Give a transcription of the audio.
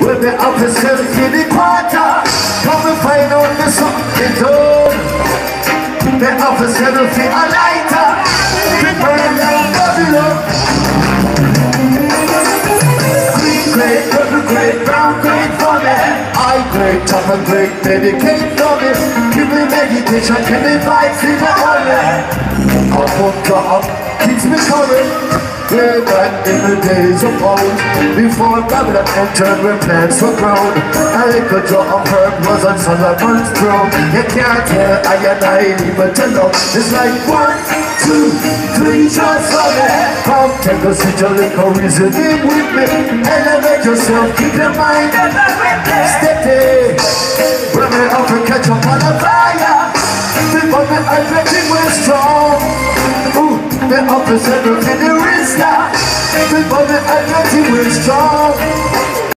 When the officer in quarter. Come and find out the something done. The officer will feel a lighter. We burn down Babylon. Green grade, purple grade, brown grade for me. I grade, top and grade, dedicate for me. Give me meditation, give me vibes in the morning Up, up, up, keeps me coming Way back in the days of old. Before Babylon entered where plants were grown. A little drop of herb was on Solomon's throne. You can't tell I and I even to know It's like one, two, three shots for me. Come take a seat, a little reasoning with me. Elevate yourself, keep your mind steady. Bring me up and catch up on the fire. Before me, I'm getting way strong Ooh, the the wrist now Before me, I'm getting strong